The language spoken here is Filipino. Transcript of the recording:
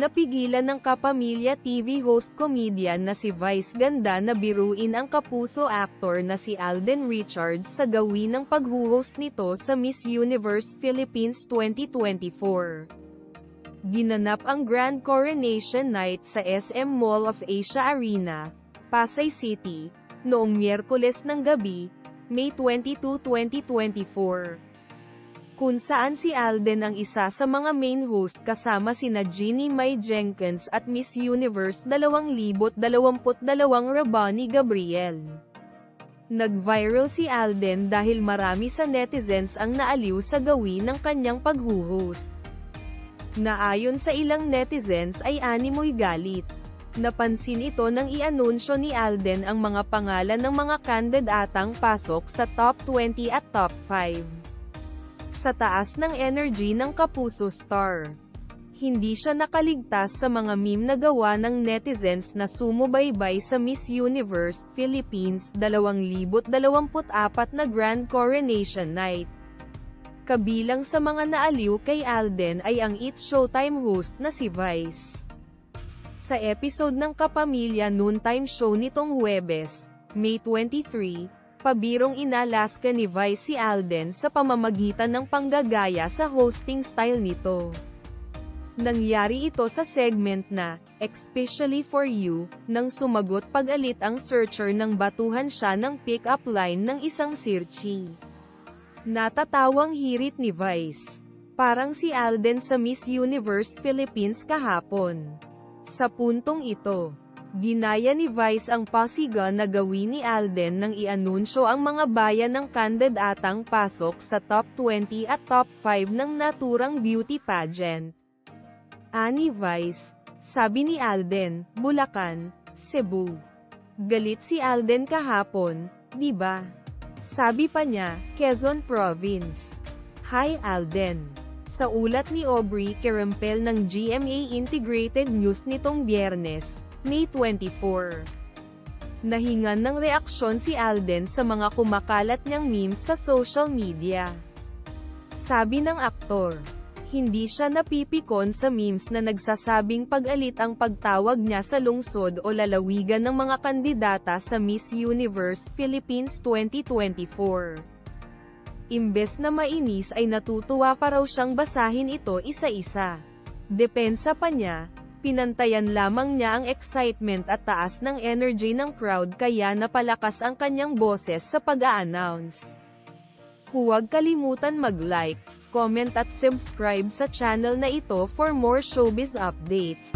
Napigilan ng kapamilya TV host comedian na si Vice Ganda na biruin ang kapuso actor na si Alden Richards sa gawin ng paghuhost nito sa Miss Universe Philippines 2024. Ginanap ang Grand Coronation Night sa SM Mall of Asia Arena, Pasay City, noong Miyerkules ng gabi, May 22, 2024 kung saan si Alden ang isa sa mga main host kasama sina Jeannie May Jenkins at Miss Universe 2022 Rabani Gabriel. Nag-viral si Alden dahil marami sa netizens ang naaliw sa gawin ng kanyang paghuhost. Naayon sa ilang netizens ay animoy galit. Napansin ito nang i-anunsyo ni Alden ang mga pangalan ng mga kandidatang pasok sa top 20 at top 5 sa taas ng energy ng Kapuso Star. Hindi siya nakaligtas sa mga meme na gawa ng netizens na sumubaybay sa Miss Universe Philippines 2024 na Grand Coronation Night. Kabilang sa mga naaliw kay Alden ay ang It's Showtime host na si Vice. Sa episode ng Kapamilya Noontime Show nitong Huwebes, May 23, Pabirong inalaska ni Vice si Alden sa pamamagitan ng panggagaya sa hosting style nito. Nangyari ito sa segment na, Especially for You, nang sumagot pag-alit ang searcher nang batuhan siya ng pick-up line ng isang sirchi. Natatawang hirit ni Vice. Parang si Alden sa Miss Universe Philippines kahapon. Sa puntong ito, Ginaya ni Vice ang pasiga na gawin ni Alden nang i-anunsyo ang mga bayan ng kandidatang pasok sa top 20 at top 5 ng naturang beauty pageant. Ani Vice, sabi ni Alden, Bulacan, Cebu. Galit si Alden kahapon, di ba? Sabi pa niya, Quezon Province. Hi Alden. Sa ulat ni Aubrey Kerempel ng GMA Integrated News nitong biyernes, May 24. Nahingan ng reaksyon si Alden sa mga kumakalat niyang memes sa social media. Sabi ng aktor, hindi siya napipikon sa memes na nagsasabing pag-alit ang pagtawag niya sa lungsod o lalawigan ng mga kandidata sa Miss Universe Philippines 2024. Imbes na mainis ay natutuwa pa raw siyang basahin ito isa-isa. Depensa pa niya, Pinantayan lamang niya ang excitement at taas ng energy ng crowd kaya napalakas ang kanyang boses sa pag-a-announce. Huwag kalimutan mag-like, comment at subscribe sa channel na ito for more showbiz updates.